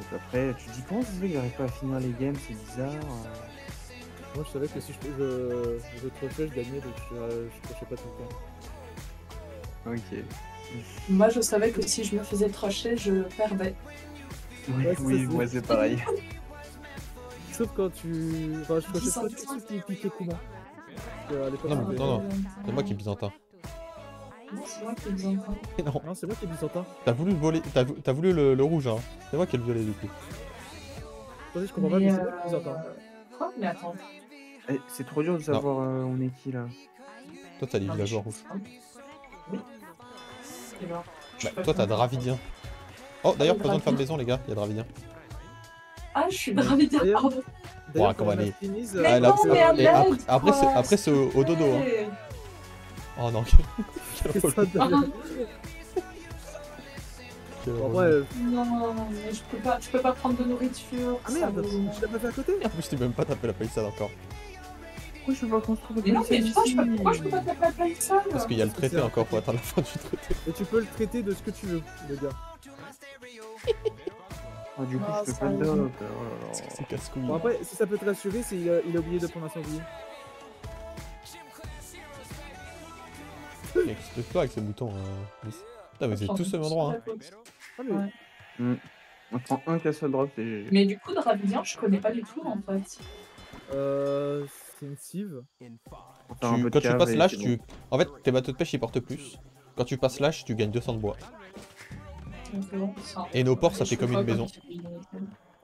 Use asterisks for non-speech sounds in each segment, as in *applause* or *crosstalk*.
Donc après, tu te dis comment ça se fait que j'arrive pas à finir les games, c'est bizarre. euh. Moi, je savais que si je, je, je trochais, je gagnais, donc je, euh, je trochais pas tout le temps. Ok. Moi, je savais que si je me faisais trocher, je perdais. Oui, Ouais, oui, moi c'est pareil. *laughs* Sauf quand tu. Enfin, je trochais pas qui l'époque, Non, non, non. C'est moi qui ai Byzantin. Non, c'est moi qui ai besoin de non, Non, c'est moi qui ai Byzantin. t'as voulu le voler, t'as vou- t'as voulu le, le rouge, hein. C'est moi qui ai le violet du coup. Attendez, je comprends pas, mais c'est moi qui ai Byzantin. Quoi? Mais attends. Eh, c'est trop dur de savoir euh, on est qui là. Toi t'as les Ah, mais villageois rouges. Oui. Et Bah, toi t'as Dravidien. Oh d'ailleurs, pas besoin de faire maison les gars, il y a Dravidien. Ah, je suis Dravidien, pardon. D'ailleurs, comment elle est- Mais Ah, mais après, après, c'est, au dodo. Hein. Oh non, *laughs* quel, *laughs* quel En vrai, euh, Non, mais je peux pas, je peux pas prendre de nourriture. ah ça merde, me- je l'ai pas fait à côté En plus, je t'ai même pas tapé la palissade encore. Pourquoi je peux pas construire Mais non, mais pourquoi je peux, pourquoi je peux pas taper la palissade Parce qu'il y a le traité encore, faut attendre la fin du traité. Et tu peux le traiter de ce que tu veux, le gars. *laughs* Ah, du coup, Ah, je peux pas le là. C'est casse-couille. Bon, après, si ça peut te rassurer, c'est il a, il a oublié de prendre un sanglier. Explique pas avec ces boutons. Euh... Lys. Putain, mais vous êtes tous au même endroit. Hein. Ah, Ouais. On prend un castle drop et Mais du coup, Dravidien, je connais pas du tout en fait. euh, c'est une cive. un Tu- de quand tu passes c'est tu. En fait, tes bateaux de pêche ils portent plus. Quand tu passes l'âge, tu gagnes 200 de bois. Donc, c'est bon, ça. Et nos ports, ça fait comme une maison.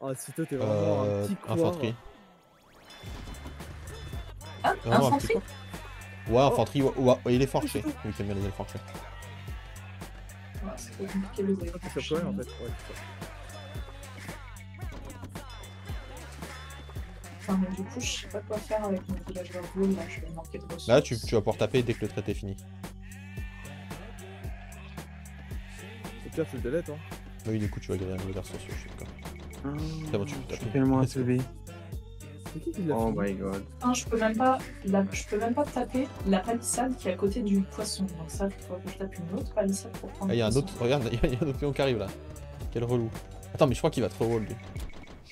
Ah, si toi, t'es vraiment Euh, un petit couard. infanterie. Ah, un infanterie Ouais, infanterie, ouais, ouais, ouais, il est forché. Bien les forchés. Ouais, C'est pas compliqué les éléphants. Ça peut rien, en fait. Ouais, c'est ça. Enfin, mais du coup, je sais pas quoi faire avec mon village bleu, là, je vais manquer de ressources. Là, tu, tu vas pouvoir taper dès que le traité est fini. Au pire, tu le délètes, hein. Oui, du coup, tu vas gagner un nouveau ressources, je suis d'accord. Ah, C'est bon, tu peux je suis taper. tellement Let's go. ACV. C'est qui qui l'a Oh my god. Hein, je peux même pas, la- je peux même pas taper la palissade qui est à côté du poisson. Donc ça, il faut que je tape une autre palissade pour prendre Ah, il y a un autre, regarde, *laughs* il y, a- un autre pion qui arrive là. Quel relou. Attends, mais je crois qu'il va trop roll lui.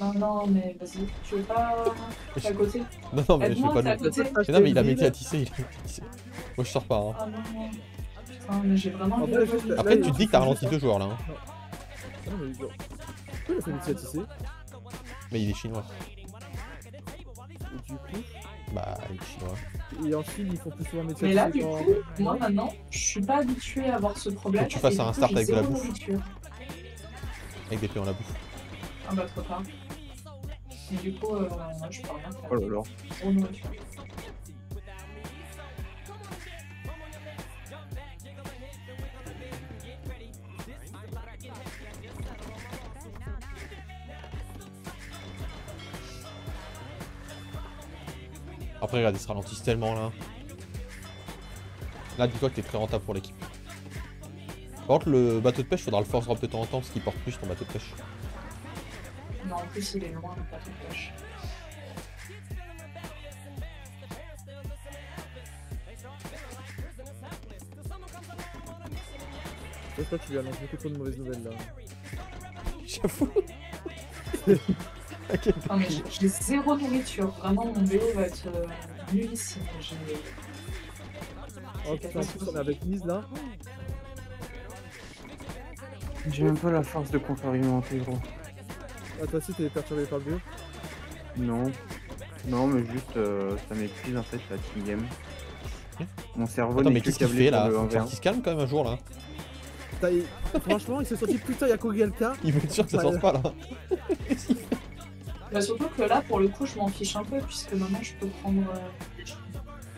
Non, non, mais vas-y, tu veux pas... *laughs* T'es à côté Non, non, mais je Aide-moi, pas le. non, mais il a métier à tisser, il a métier à tisser. Moi, je sors pas. Hein. Ah non, Putain, mais j'ai vraiment... En juste- Après, là, tu te dis que t'as ralenti deux joueurs là. Hein. Non, mais. Pourquoi il a fait métier à tisser Mais il est chinois. Et du coup. Bah, il est chinois. Et en Chine, ils font plus souvent métier à Mais là, du coup, moi maintenant, je suis pas habituée à avoir ce problème. Faut que tu fasses un coup, start avec de la bouffe. Avec des pions à la bouffe. Ah bah trop tard. Et du coup, euh, moi, je peux rien faire. Oh là là. Nourriture. Après, regarde, ils se ralentissent tellement là. Là, dis-toi que t'es très rentable pour l'équipe. Par contre, le bateau de pêche, faudra le force drop de temps en temps parce qu'il porte plus ton bateau de pêche. Non, en plus, il est loin, le bateau de pêche. Je crois que tu lui annonces beaucoup trop de mauvaises nouvelles là. *laughs* J'avoue. *laughs* Non, mais j'ai- zéro nourriture. Vraiment, mon vélo va être euh, nullissime. Oh putain, en plus, on est avec Mise là. J'ai même pas la force de confort alimentaire, gros. Ah, toi aussi, t'es perturbé par le bio Non. Non, mais juste, euh, ça m'épuise en fait la team game. Mon cerveau Attends, n'est mais que qu'est-ce qu'il câblé fait là le Faut 1v1. qu'il se calme quand même un jour là. Putain, il- Franchement, il s'est sorti putain, y'a Kogelka. Il veut être sûr que ça sorte pas là. *laughs* Bah, surtout que là, pour le coup, je m'en fiche un peu, puisque maintenant, je peux prendre... euh,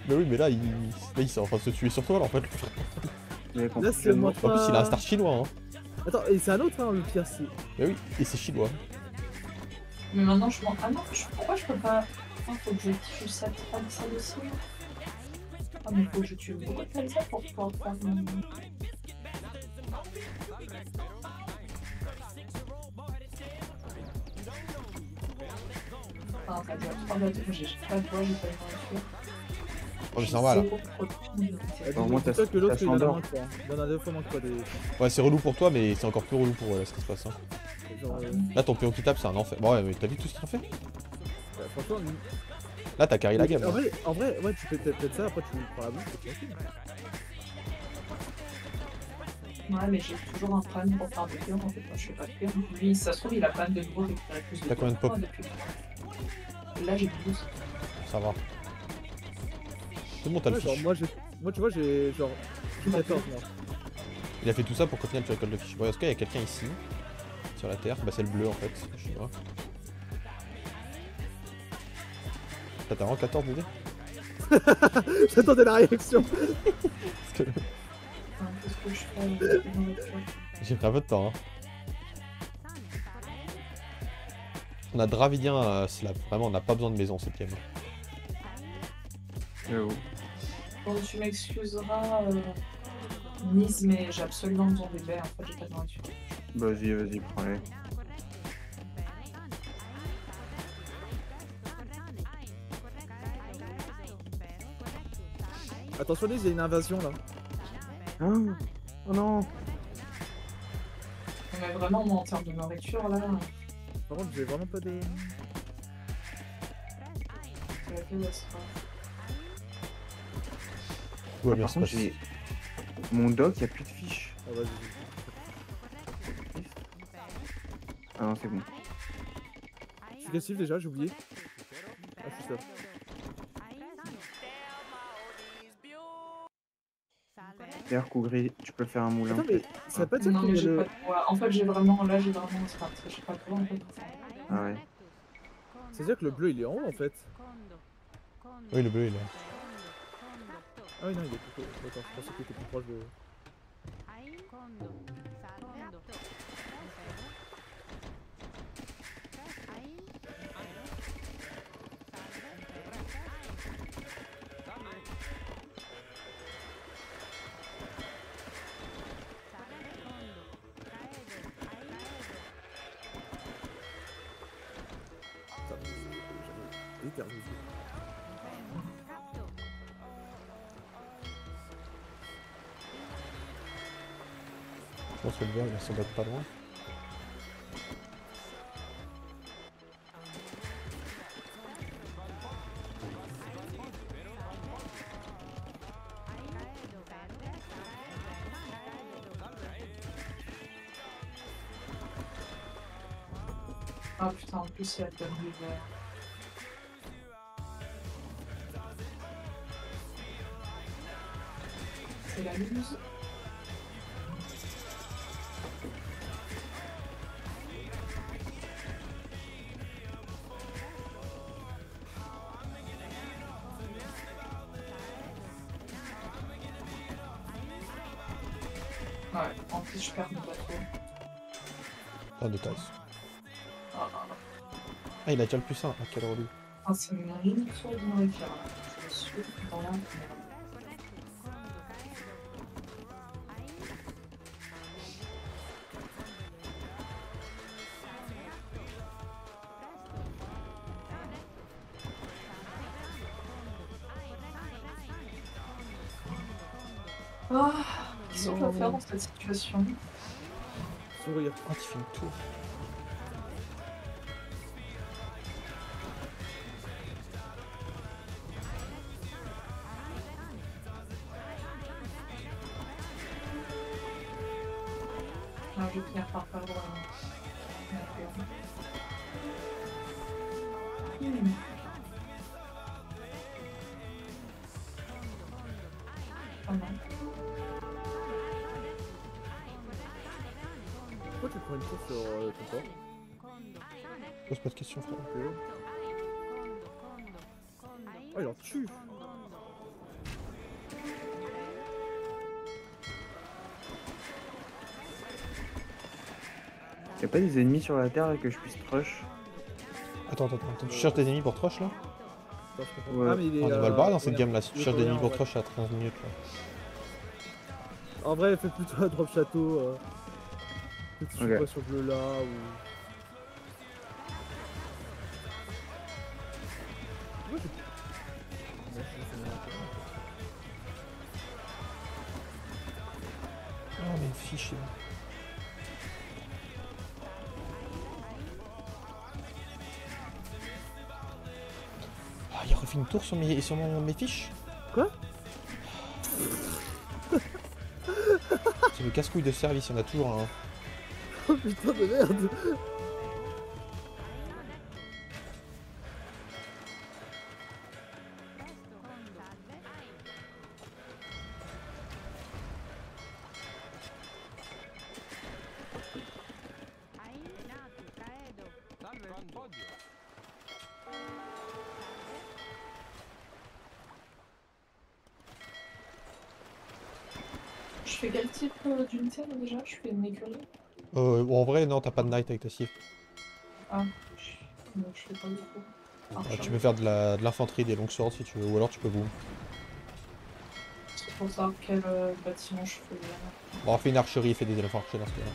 Mais oui, mais là, il, là, il s'est en train de se tuer sur toi là en fait. Mais Là. En plus, il a un star chinois. Hein. Attends, et c'est un autre, hein, le pire, c'est. Mais oui, et c'est chinois. Mais maintenant, je m'en... Ah non, je- pourquoi je peux pas... Ah, faut que je tue cette palissade aussi. Ah, mais faut que je tue beaucoup de palissades pour pouvoir faire... Ah, t'as déjà trois bateaux, j'ai pas de j'ai pas de. Oh, mais c'est normal. Moins, dis-toi t'as- que l'autre, t'as il en a moins que toi. hein. Il en a deux fois moins que toi. Des... Ouais, c'est relou pour toi, mais c'est encore plus relou pour euh, ce qui se passe. Hein. Genre, euh, Là, ton pion qui tape, c'est un enfer. Bon, ouais, mais t'as vu tout ce qu'il en fait bah, franchement, lui- Là, t'as carré la game. en là. vrai, en vrai, ouais, tu fais peut-être peut-être ça, après tu prends la bouche et tu. Ouais, mais j'ai toujours un pan pour faire des pions. En fait, moi, je fais pas de. Lui, ça se trouve, il a pas de nouveau récupéré plus de T'as combien de pop. Là, j'ai 12. Ça va. C'est bon, t'as le genre, fiche. moi, j'ai- moi, tu vois, j'ai genre j'ai 14 moi. Il a fait tout ça pour qu'au final tu récoltes le fiche. Bon, est-ce qu'il y a quelqu'un ici Sur la terre? Bah, c'est le bleu en fait. Je sais pas. T'as vraiment 14 DD *laughs* J'attendais la réaction. *laughs* Parce que que je fais j'ai pris un peu de temps. Hein. On a Dravidien, euh, c'est là, vraiment on n'a pas besoin de maison cette game. Bon, tu m'excuseras, euh, Nice, mais j'ai absolument besoin des baies. En fait, j'ai pas de nourriture. Vas-y, vas-y, prends-les. Attention, il y a une invasion là. Ah oh non Mais vraiment, moi, en termes de nourriture, là, Par contre, j'ai vraiment pas de. c'est la catastrophe. Ah, bien Par j'ai... Mon doc, y a plus de fiches. Ah, vas-y. Ah non, c'est bon. Je suis déjà, j'ai oublié. Ah, je suis. D'ailleurs, Kougri, tu peux faire un moulin. Attends, mais ça veut pas dire Non, mais j'ai le. pas de. En fait, j'ai vraiment, là, j'ai vraiment, c'est pas, j'ai pas bois, en fait. Ah ouais. Ça veut dire que le bleu il est en haut en fait. Oui, le bleu il est là. Ah oui, non, il est plutôt. Attends, je pensais qu'il était plus proche de. Vert il va s'en battre pas loin. Ah putain, en plus, il y a le thème Ouais, en plus, je perds mon bateau. Pas de tasse. Ah, ah, Ah, il a déjà le plus 1. Ah, quel relou. ah, c'est une ligne sur. Je suis dans la merde. Situation Sourire. Ah, tu fais une tour. Tour sur euh, ton port Pose pas de questions, frère. Oh, il en tue Y'a pas des ennemis sur la terre là, que je puisse rush Attends, attends, attends. Tu cherches des ennemis pour Trush là. Ouais. Ah, mais il est. On va euh, le barrer dans cette game là. Si tu cherches des ennemis pour. Trush à 13 minutes là. En vrai, fais plutôt un drop château. Euh... Que tu okay. pas sur le là ou. Oh, mais fichier. Ah, il refait une tour sur mes, sur mon, mes fiches Quoi C'est le casse-couille de service, il y en a toujours un putain de merde. Je fais quel type euh, d'unité déjà? Je fais une écurie? Euh, en vrai, non, t'as pas de knight avec ta cible. Ah, je... non, je fais pas du coup. Ah, Ah, tu peux faire de la- de l'infanterie, des longues swords si tu veux, ou alors tu peux boom. C'est pour savoir quel euh, bâtiment je fais. là. Bon, on fait une archerie et fait des éléphants archers dans ce cas-là.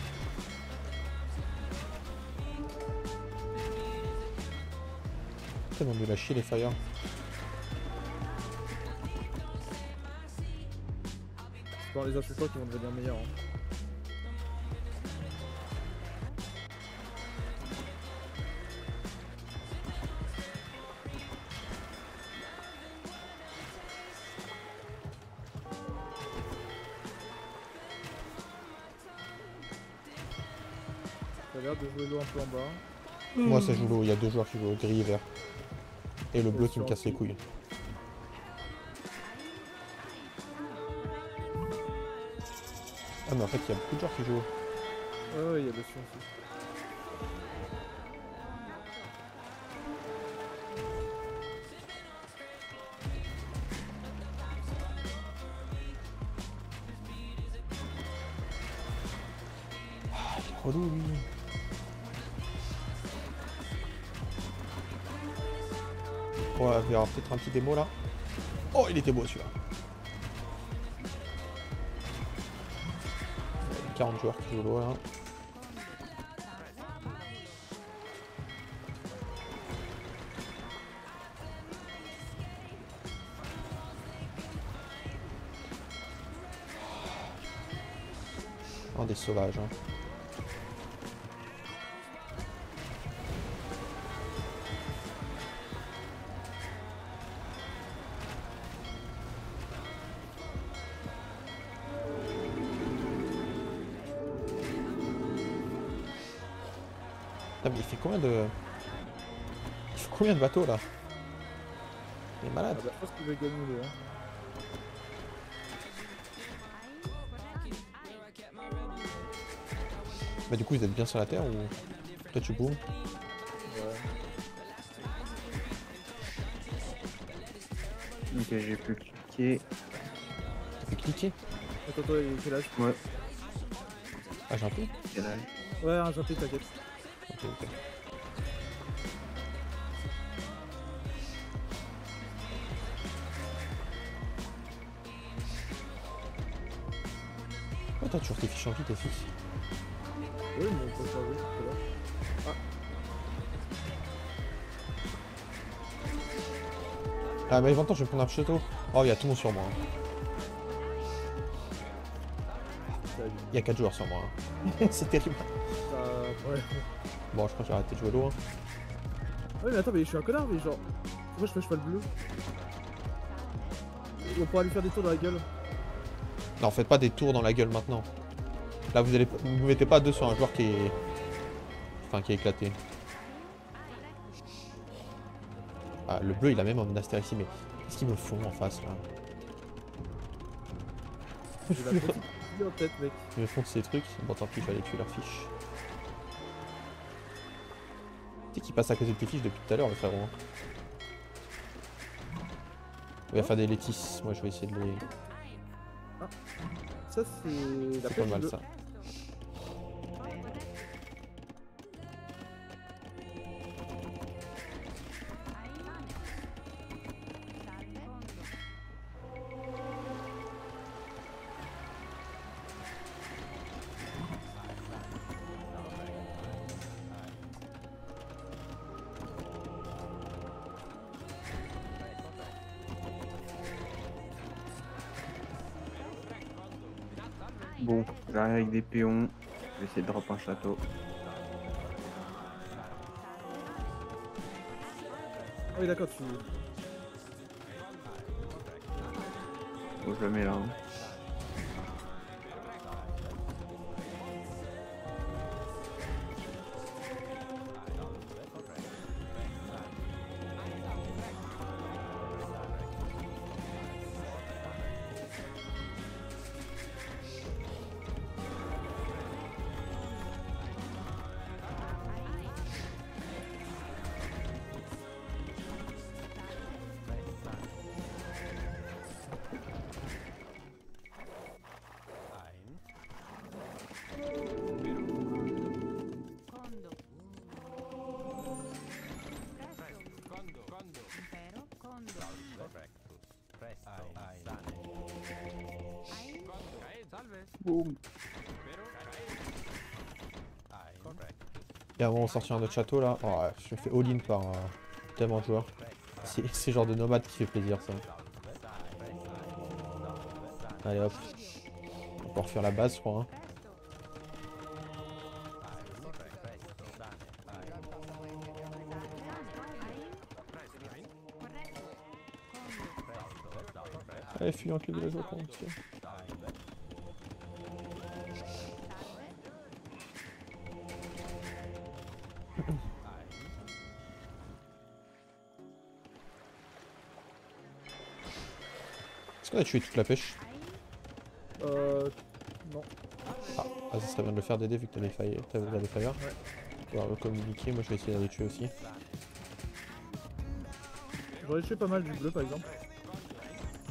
Putain, on me l'a chier les fire. C'est pas les insultants qui vont devenir meilleurs. Hein. Ça a l'air de jouer l'eau un peu en bas. Moi, ça joue l'eau, il y a deux joueurs qui jouent gris et vert. Et le bleu qui me casse les couilles. Ah, mais en fait, il y a beaucoup de joueurs qui jouent. Ouais, ouais, il y a dessus aussi. Peut-être un petit démo là. Oh, il était beau celui-là. Il y a 40 joueurs qui jouent là. Oh, des sauvages. Hein. Mais il fait combien de... Il fait combien de bateaux là Il est malade. Ah bah, je pense qu'il veut gagner l'eau. Hein. Bah du coup vous êtes bien sur la terre ou... Toi tu boomes Ouais. Ok, j'ai pu cliquer. Tu peux cliquer Attends, toi, il est quel âge Ouais, Ah j'ai un peu Ouais, un jumpé, t'inquiète. Ah mais maintenant je vais prendre un château. Oh il y a tout le monde sur moi. hein. Il- y a 4 joueurs sur moi. hein. *laughs* C'est terrible. ça- ouais. Bon je crois que j'ai arrêté de jouer l'eau. Hein. Ouais, mais attends, mais je suis un connard, mais genre. Pourquoi je fais cheval bleu? On pourra lui faire des tours dans la gueule. Non faites pas des tours dans la gueule maintenant. Là vous allez vous vous mettez pas deux sur un joueur qui est. Enfin qui est éclaté. Le bleu il a même un monastère ici mais qu'est-ce qu'ils me font en face là la en tête, mec. Ils me font ces trucs, bon tant pis aller tuer leurs fiches. Tu sais qu'il passe à côté de tes fiches depuis tout à l'heure le frérot. hein. Il va faire des Létis, moi je vais essayer de les. Ça, c'est la pas mal ça. Bon, j'arrive avec des péons. Je vais essayer de drop un château. Ah oui d'accord, tu... Bon, je le mets là. Hein. De sortir notre château là, oh, je me fais all-in par euh, tellement de joueurs. *laughs* C'est genre de nomade qui fait plaisir ça. Allez hop. On peut refaire la base je crois. hein. Allez fuyons avec les villageois pour a tué toute la pêche Euh. Non. Ah, ah, ça serait bien de le faire Dédé vu que t'as des fire. T'as des fire. Tu vas le communiquer, moi je vais essayer d'aller tuer aussi. J'aurais tué pas mal du bleu par exemple.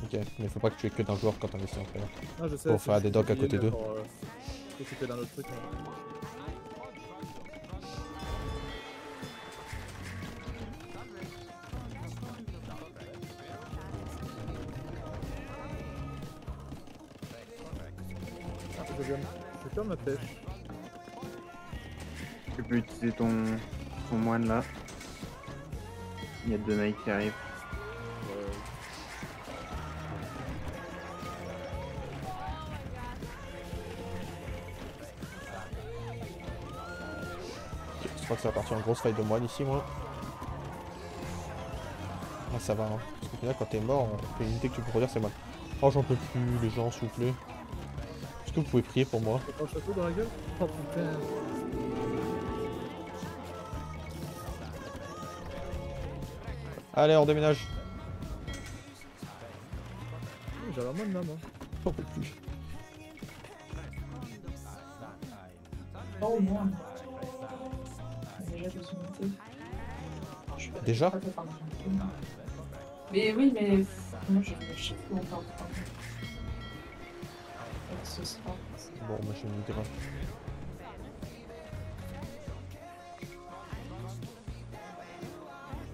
Ok, mais faut pas que tu aies que d'un joueur quand on est en fire. Ah, je sais. Pour faire des j'ai à côté d'eux. euh, d'un autre truc. hein. Je viens. Je ferme ma pêche. Tu peux utiliser ton, ton moine là. Il y a deux knights qui arrivent. Ok, Je crois que ça va partir en grosse fight de moine ici, moi. Ah, ça va, hein. Parce que là, quand t'es mort, l'unité que tu peux produire, c'est moi. Oh, j'en peux plus, les gens, s'il vous plaît. Est-ce que vous pouvez prier pour moi T'as pas un château dans la gueule Oh putain. Allez, on déménage. J'ai la. J'en peux plus. Oh moi. Déjà monter. Mais oui, mais moi je je sais plus encore. Bon, moi une grave.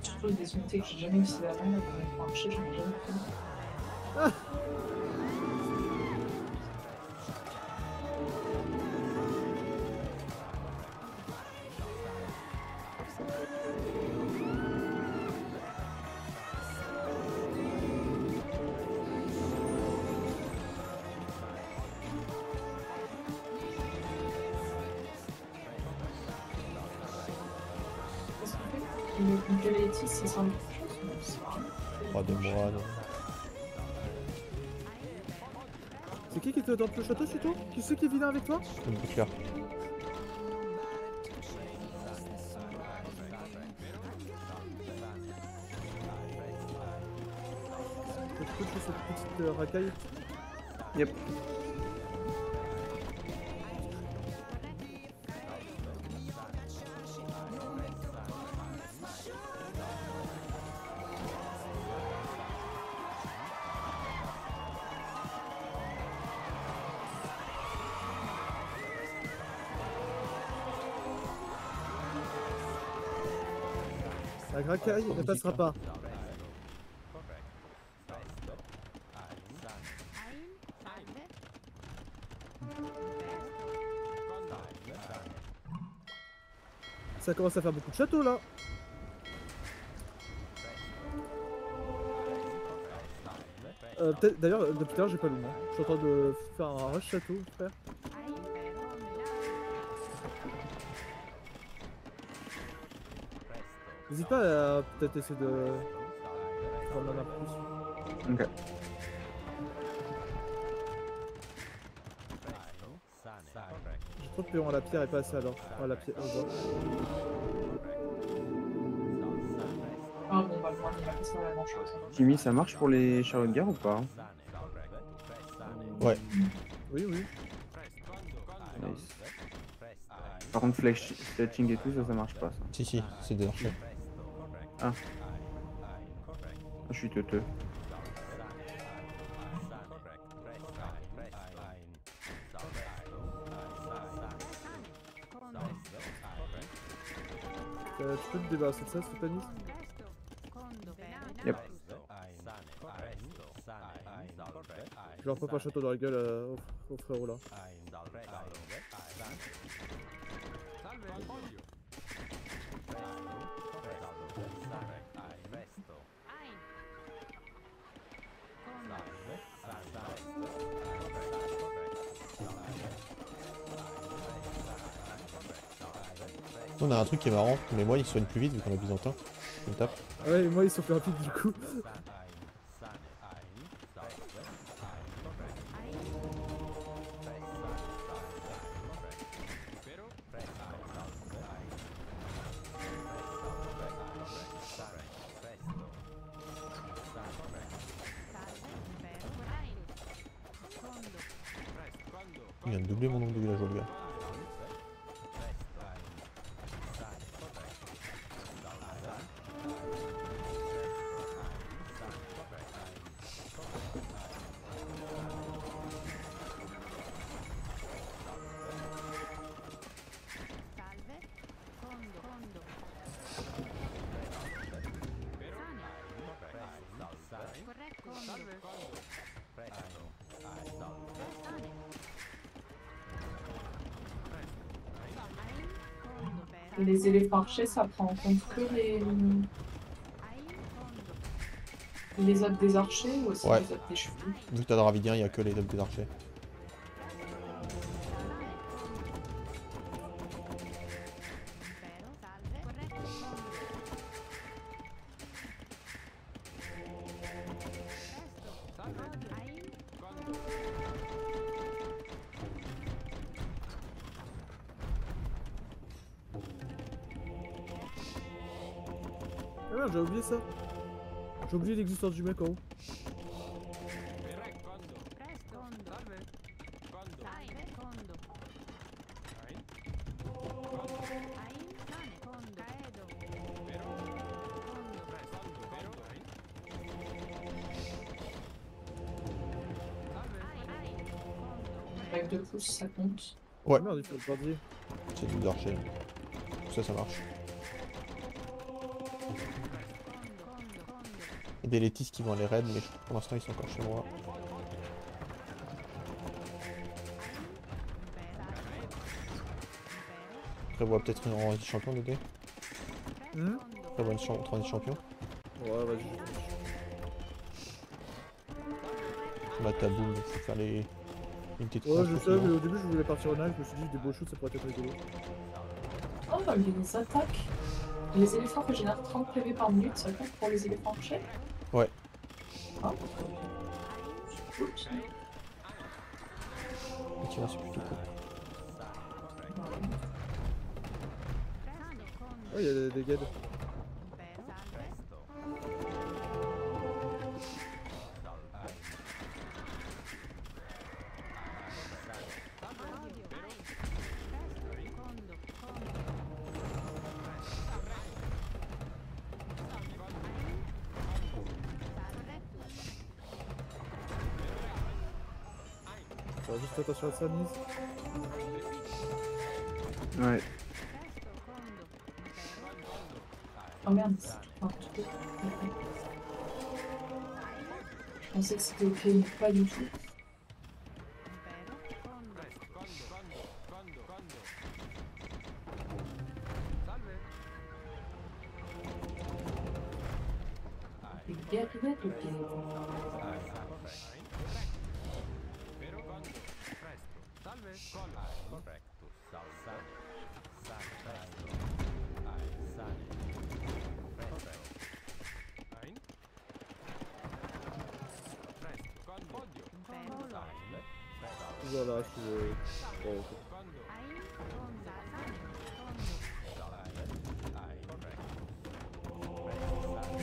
Surtout des unités que j'ai jamais utilisées avant, pour marcher, j'en ai jamais fait. *laughs* dans le château, c'est toi Qui c'est qui est vilain avec toi Une bouclière. Tu peux cette petite euh, racaille Yep. La racaille ne passera pas. Ça commence à faire beaucoup de châteaux là. Euh, D'ailleurs, depuis tout à l'heure, j'ai pas lu moi. Je suis en train de faire un rush château, frère. N'hésite pas à peut-être essayer de. prendre plus. Ok. Je trouve que la pierre est pas assez alors. Ah, la pierre. Ah bon. Jimmy, ça marche pour les chariots de guerre ou pas? Ouais. Oui, oui. Nice. Par contre, fletching et tout, ça, ça marche pas. Ça. Si, si, c'est des. Ah, je suis teuteux. Euh, tu peux te débarrasser de ça. Condo. Yep. Je leur pop un château dans la gueule euh, au, au frérot là. A un truc qui est marrant, mais moi il soigne plus vite vu qu'on a byzantin. Me. Ah ouais, moi ils sont plus rapides du coup. Les éléphants archers, ça prend en compte que les, les autres des archers ou aussi Ouais. les autres des chevaux Vu que t'as Dravidien, il y a que les deux des archers. Condo. Ein. Ein. Condo. Avec deux pouces, ça compte. Ouais. Merde, il faut le bordier. C'est. Tout ça, ça marche. Il y a des Létis qui vont aller raid, mais pour l'instant ils sont encore chez moi. Prévois peut-être une rang champion de dé Hmm Prévois une champ rang champion Ouais, vas-y. Bah t'as boum, il faut faire les unités de Ouais, je sais, mais au début je voulais partir en live, je me suis dit des beaux shoots ça pourrait être rigolo. Oh, bah, les attaques. Les éléphants régénèrent 30 PV par minute, ça compte pour les éléphants archers Ouais. Ah, ça. Effectivement, c'est plutôt cool. Ouais, il y a des, des guides. Juste attention à ça, Nice. Ouais. Oh merde. Je pensais que c'était ok, mais pas du tout.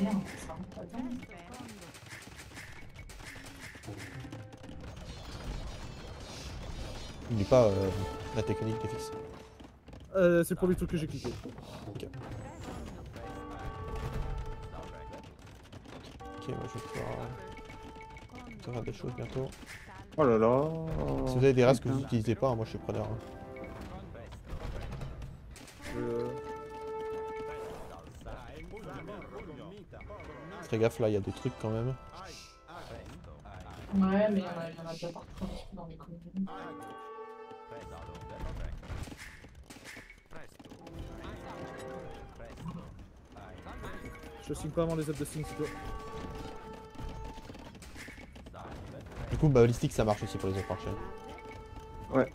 Dedans. N'oublie pas euh, la technique des fixes. Euh, c'est le premier truc que j'ai cliqué. Ok, moi je vais pouvoir faire des choses bientôt. Oh là là. Si vous avez des races que vous n'utilisez pas, moi je suis preneur. hein. Fais gaffe là, il y a des trucs quand même. Ouais, mais il y en a, a déjà partout peu dans les communes. je signe pas avant les aides de signe, c'est tout. Du coup, balistique ça marche aussi pour les autres marchés.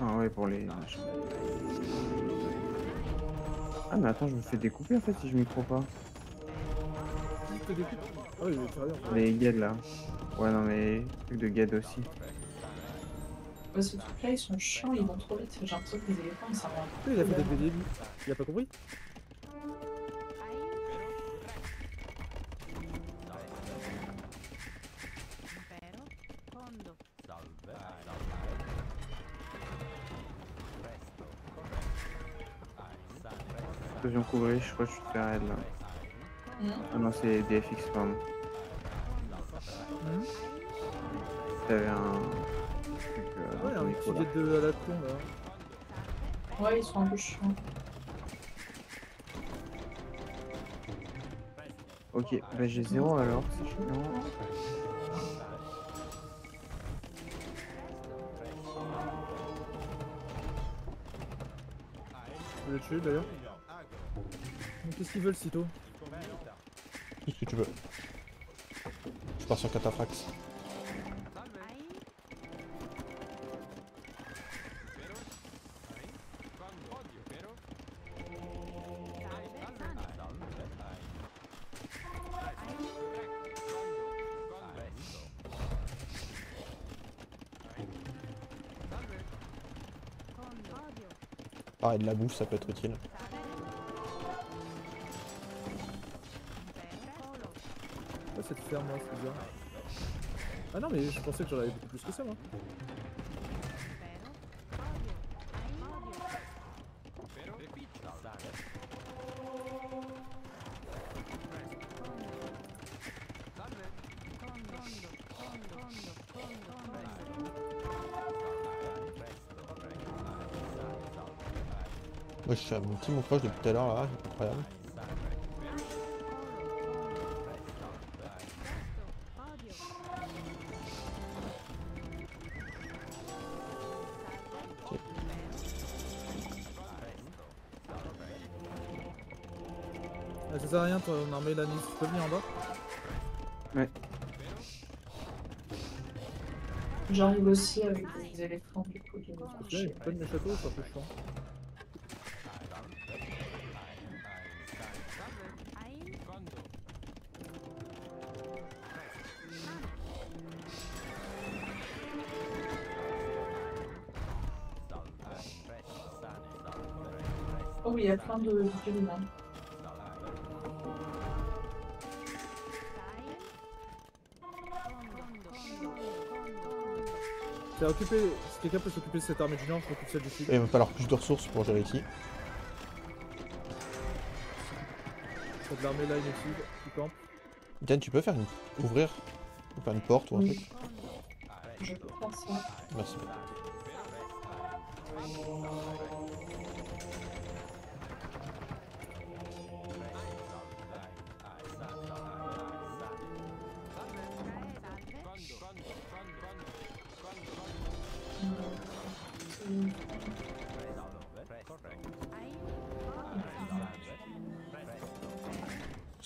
Ah ouais, pour les. Ah mais attends, je me fais découper en fait si je m'y crois pas. Ah il est. Les guides là. Ouais non mais trucs de guide aussi. Ouais, ces trucs-là, ils sont chiants, ils vont trop vite. J'ai l'impression que les éléphants, ils s'en rendent Il a fait des BD, lui. Il a pas compris couvrir, je crois que je suis faire raid là. Ah non c'est DFX pardon. Hum T'avais un euh, Ouais, un petit jet de à la con là. Ouais, ils sont un peu chiants. Ok, bah j'ai zéro alors, c'est chiant. Je vais le tuer d'ailleurs. Qu'est-ce qu'ils veulent sitôt Tout ce que tu veux. Je pars sur Kondo, odio, Pareil, de la bouffe ça peut être utile. Moi. Ah non, mais je pensais que j'en avais beaucoup plus que ça moi. Kondo, Moi je suis à mon petit mon proche depuis tout à l'heure là, incroyable. Ah, ça sert à rien, ton armée la nice. Tu peux venir en bas J'arrive aussi avec des éléphants, du coup, je vais Parce que là, marcher. il faut pas de mes châteaux, un peu chiant. Oh oui, il y a plein de villes C'est à occuper. Si quelqu'un peut s'occuper de cette armée du nord, je m'occupe celle du sud. Et il va falloir plus de ressources pour gérer ici. Faut de l'armée là, inutile, qui campe. Diane, tu peux faire une... ouvrir ou faire une porte ou un Oui. truc Je peux faire ça. Merci.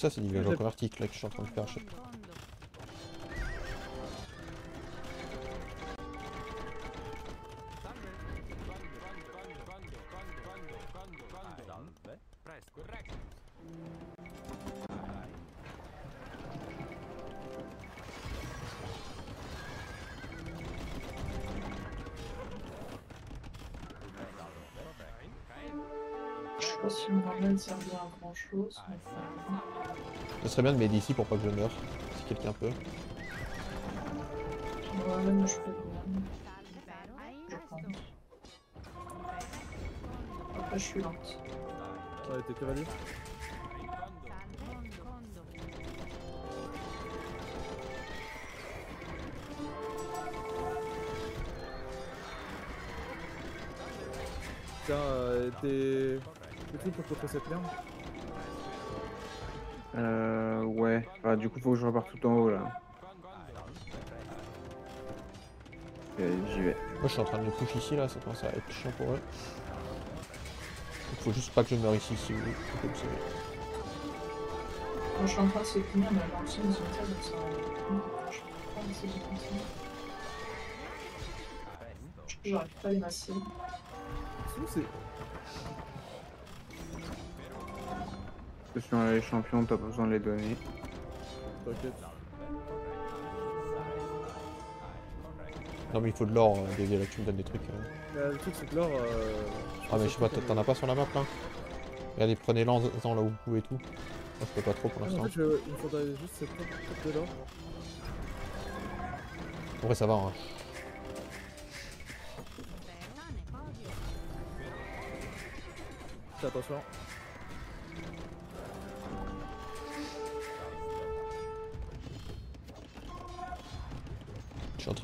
ça, c'est du village article là, que je suis en train de faire. Je sais pas si mon rangel servait à grand chose, mais ça... Ce serait bien de m'aider ici pour pas que je meure, si quelqu'un peut. ouais, moi je peux. Je Salve, pense. Ein, Après, je suis lente. Ouais, t'es cavalier. Tiens, euh, t'es. T'es pour contrer cette merde Euh, ouais. Bah, du coup, faut que je reparte tout en haut là. J'y vais. Moi je suis en train de les push ici là, ça commence à être chiant pour eux. Il faut juste pas que je meure ici si vous savez. Moi, je suis en train de se finir, mais alors, ils ont ça, donc ça. Je sais pas si j'ai continué. J'arrive pas à les masser. Sinon, c'est. Je suis les champions, t'as pas besoin de les donner. T'inquiète. Non mais il faut de l'or, euh, là tu me donnes des trucs. euh. Mais le truc, c'est que l'or. Euh... Ah mais je sais pas, t'en as pas sur la map là? Regardez, prenez-l'en là où vous pouvez et tout. Moi je peux pas trop pour Ah, en l'instant. fait, je... il faudrait juste cette top de l'or. En vrai ça va, hein. Fais attention.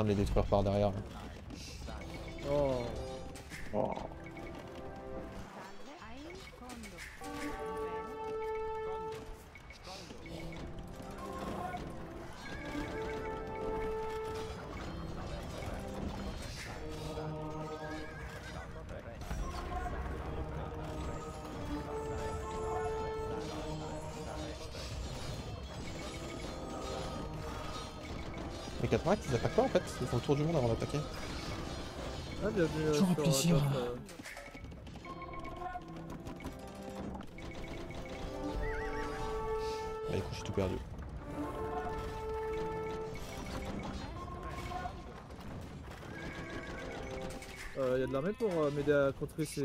Train de les détruire par derrière. là. Oh. Oh. Les 80 ils attaquent pas en fait, ils font le tour du monde avant d'attaquer. Ah, bienvenue. euh, Toujours euh, plaisir. euh. Bah écoute, j'ai tout perdu. Euh, y a de l'armée pour euh, m'aider à contrer ces.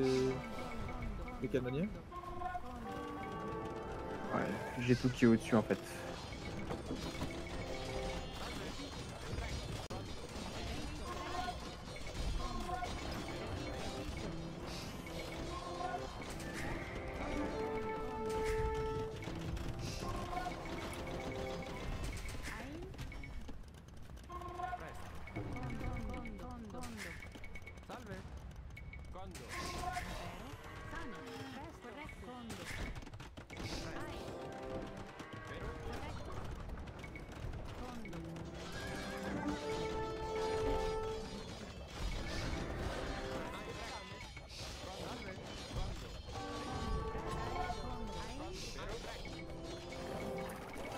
Les canonniers Ouais. J'ai tout qui est au-dessus en fait.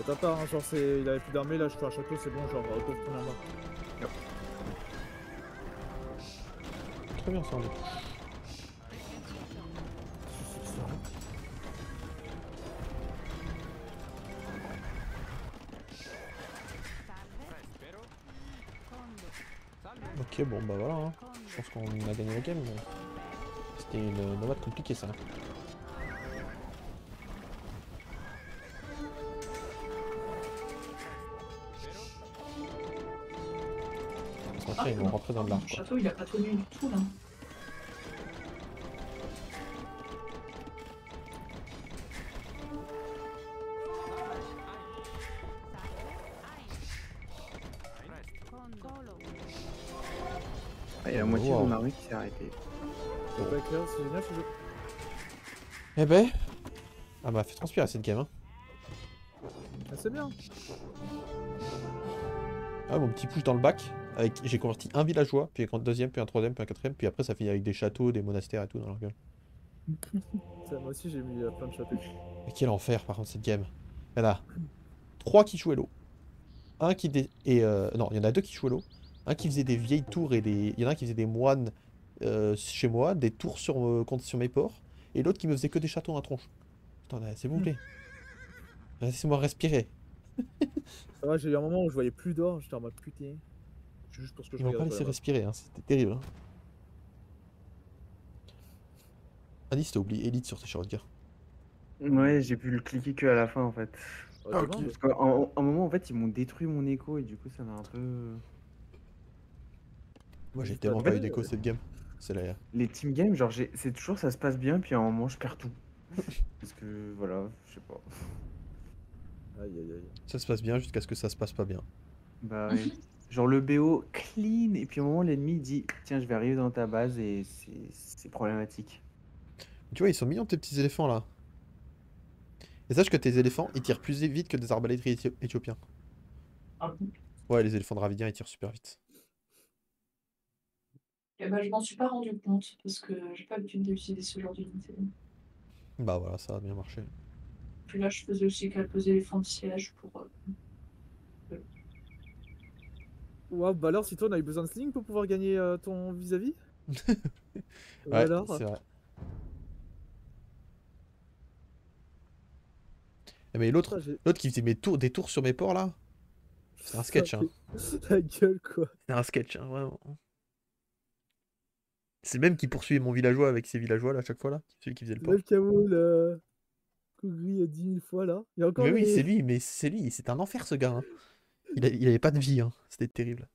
T'as pas, hein, genre, c'est... il avait plus d'armée, là, je fais un château, c'est bon, genre, euh, peuvent prendre la main. Très bien ça. Ok, bon bah voilà, hein. Je pense qu'on a gagné la game. mais C'était une nomade compliquée ça. Rentrer dans le château, il a pas tenu du tout là. Ah, Il y a la moitié wow. de mon armée qui s'est arrêtée. Ça va éclair, c'est génial ce jeu. Eh ben Ah bah fait transpirer cette game hein. Ah, c'est bien. Ah mon petit push dans le bac. Avec... J'ai converti un villageois, puis un deuxième, puis un troisième, puis un quatrième, puis après ça finit avec des châteaux, des monastères et tout dans leur gueule. Ça, moi aussi, j'ai mis euh, plein de châteaux. Mais quel enfer par contre cette game. Il y en a trois qui jouaient l'eau. Un qui dé- et euh, non, il y en a deux qui jouaient l'eau. Un qui faisait des vieilles tours et des. Il y en a un qui faisait des moines euh, chez moi, des tours sur, euh, sur mes ports, et l'autre qui me faisait que des châteaux en tronche. Putain, s'il vous plaît. Laissez-moi respirer. *laughs* Ça va, j'ai eu un moment où je voyais plus d'or, j'étais en mode putain. C'est Juste parce que je Ils pas regarde laissé la map. respirer, hein. c'était terrible. hein. Ah, dis, t'as oublié Elite sur tes shotguns. Ouais, j'ai pu le cliquer que à la fin en fait. Ah. Parce qu'à un, un moment en fait ils m'ont détruit mon écho et du coup ça m'a un peu. Moi, j'ai tellement pas eu d'écho euh, cette game. C'est la Les team games, genre j'ai- c'est toujours ça se passe bien puis à un moment je perds tout. *laughs* Parce que voilà, je sais pas. Aïe aïe aïe. Ça se passe bien jusqu'à ce que ça se passe pas bien. Bah ouais. *laughs* Genre le BO clean et puis au moment l'ennemi il dit tiens je vais arriver dans ta base et c'est problématique. Tu vois, ils sont mignons tes petits éléphants là. Et sache que tes éléphants, ils tirent plus vite que des arbalétriers éthio- éthiopiens. Ah bon? Ouais, les éléphants dravidiens, ils tirent super vite. Eh ben, je m'en suis pas rendu compte parce que j'ai pas l'habitude d'utiliser ce genre d'unité. Bah voilà, ça a bien marché. Puis là, je faisais aussi quelques éléphants de siège pour. euh, Ouah, bah alors si toi on a eu besoin de sling pour pouvoir gagner euh, ton vis-à-vis *laughs* Ouais, alors c'est vrai. Eh, Mais l'autre, j'ai- l'autre qui faisait mes tours, des tours sur mes ports là, c'est un sketch, hein. *laughs* La gueule quoi. C'est un sketch, hein, vraiment. C'est même qui poursuivait mon villageois avec ses villageois là, à chaque fois là. Celui qui faisait le port. Le a 10 000 fois là. Il y a encore Mais oui, c'est lui, mais c'est lui, c'est un enfer ce gars. hein. Il, avait pas de vie, hein. c'était terrible.